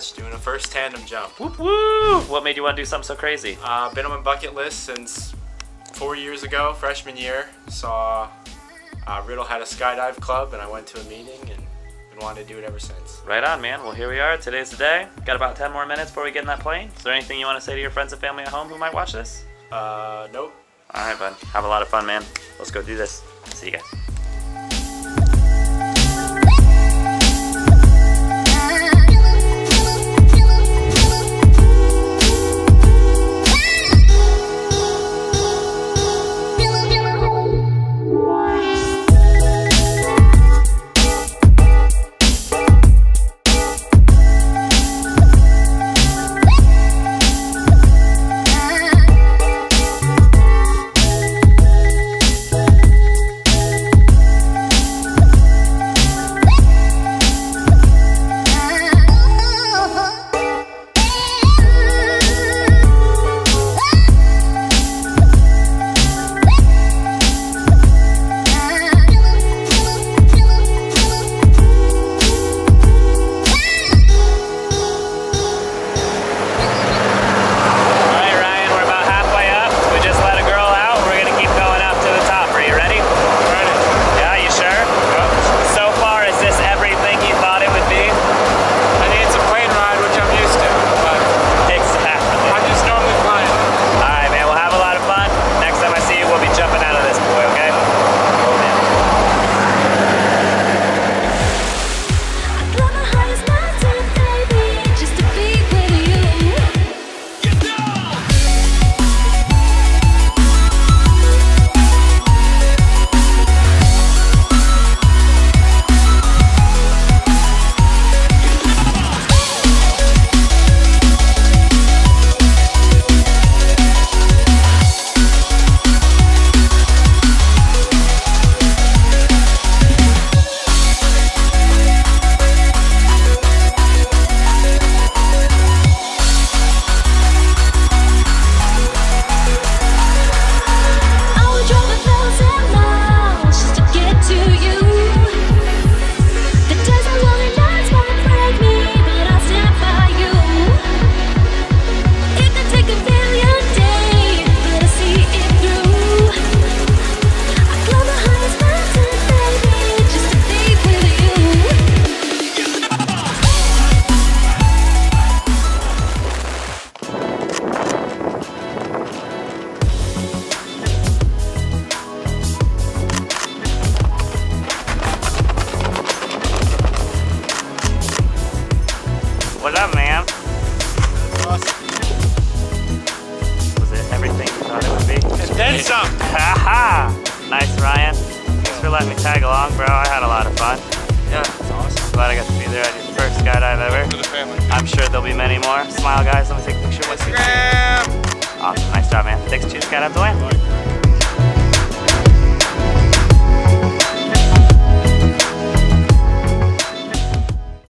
much. Doing a first tandem jump. Whoop woo! What made you want to do something so crazy? Uh, been on my bucket list since four years ago, freshman year. Saw uh, Riddle had a skydive club, and I went to a meeting and been wanting to do it ever since. Right on, man. Well, here we are. Today's the day. Got about 10 more minutes before we get in that plane. Is there anything you want to say to your friends and family at home who might watch this? Uh, nope. All right, bud. Have a lot of fun, man. Let's go do this. See you guys. What up, man? Awesome. Was it everything you thought it would be? And then some. Haha! nice, Ryan. Thanks for letting me tag along, bro. I had a lot of fun. Yeah, it's awesome. Glad I got to be there. I did the first skydive ever. For the family. I'm sure there'll be many more. Smile, guys. Let me take a picture with you. Awesome. Nice job, man. Thanks. Choose skydive DeLand.